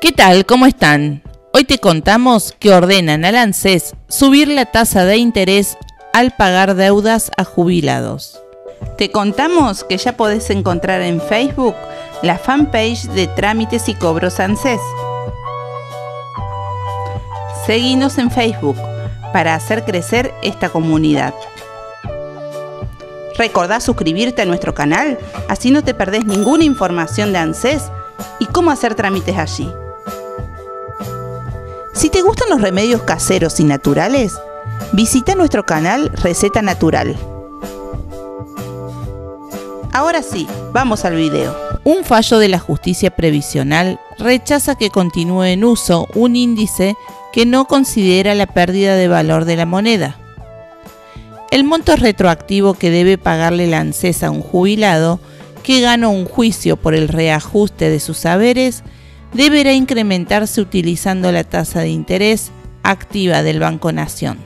¿Qué tal? ¿Cómo están? Hoy te contamos que ordenan al ANSES subir la tasa de interés al pagar deudas a jubilados. Te contamos que ya podés encontrar en Facebook la fanpage de trámites y cobros ANSES. Seguinos en Facebook para hacer crecer esta comunidad. Recordá suscribirte a nuestro canal, así no te perdés ninguna información de ANSES y cómo hacer trámites allí. Si te gustan los remedios caseros y naturales, visita nuestro canal Receta Natural. Ahora sí, vamos al video. Un fallo de la justicia previsional rechaza que continúe en uso un índice que no considera la pérdida de valor de la moneda. El monto retroactivo que debe pagarle la ANSES a un jubilado que ganó un juicio por el reajuste de sus saberes deberá incrementarse utilizando la tasa de interés activa del Banco Nación.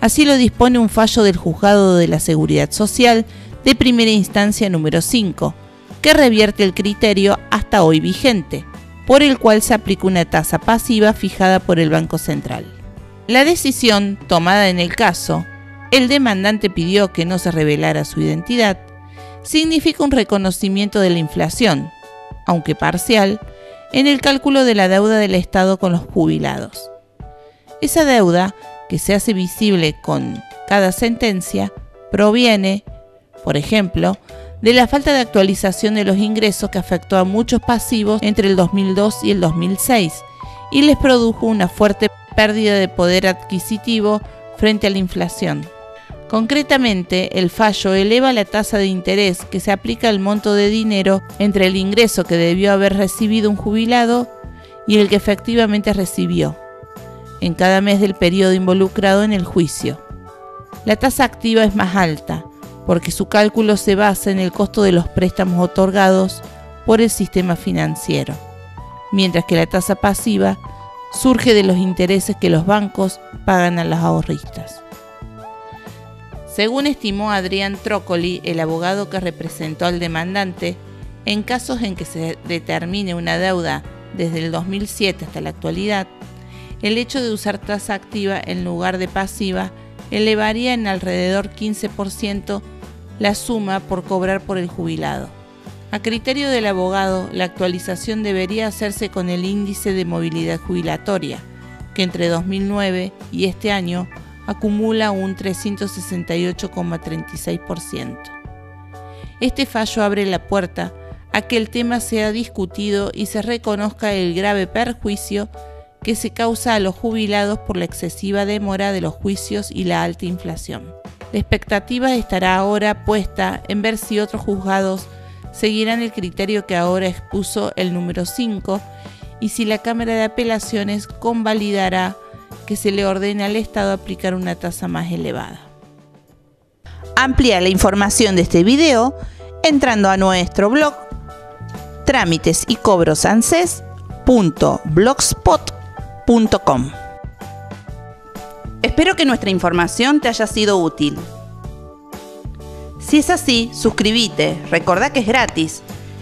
Así lo dispone un fallo del Juzgado de la Seguridad Social de primera instancia número 5, que revierte el criterio hasta hoy vigente, por el cual se aplica una tasa pasiva fijada por el Banco Central. La decisión tomada en el caso, el demandante pidió que no se revelara su identidad, significa un reconocimiento de la inflación, aunque parcial, en el cálculo de la deuda del Estado con los jubilados. Esa deuda, que se hace visible con cada sentencia, proviene, por ejemplo, de la falta de actualización de los ingresos que afectó a muchos pasivos entre el 2002 y el 2006 y les produjo una fuerte pérdida de poder adquisitivo frente a la inflación. Concretamente, el fallo eleva la tasa de interés que se aplica al monto de dinero entre el ingreso que debió haber recibido un jubilado y el que efectivamente recibió, en cada mes del periodo involucrado en el juicio. La tasa activa es más alta, porque su cálculo se basa en el costo de los préstamos otorgados por el sistema financiero, mientras que la tasa pasiva surge de los intereses que los bancos pagan a los ahorristas. Según estimó Adrián Trócoli, el abogado que representó al demandante, en casos en que se determine una deuda desde el 2007 hasta la actualidad, el hecho de usar tasa activa en lugar de pasiva elevaría en alrededor 15% la suma por cobrar por el jubilado. A criterio del abogado, la actualización debería hacerse con el índice de movilidad jubilatoria, que entre 2009 y este año acumula un 368,36%. Este fallo abre la puerta a que el tema sea discutido y se reconozca el grave perjuicio que se causa a los jubilados por la excesiva demora de los juicios y la alta inflación. La expectativa estará ahora puesta en ver si otros juzgados seguirán el criterio que ahora expuso el número 5 y si la Cámara de Apelaciones convalidará que se le ordene al Estado aplicar una tasa más elevada. Amplía la información de este video entrando a nuestro blog trámites y cobros Espero que nuestra información te haya sido útil. Si es así, suscríbete, recordá que es gratis.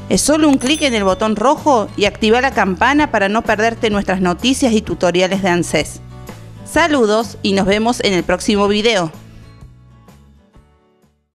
Es solo un clic en el botón rojo y activa la campana para no perderte nuestras noticias y tutoriales de ANSES. Saludos y nos vemos en el próximo video.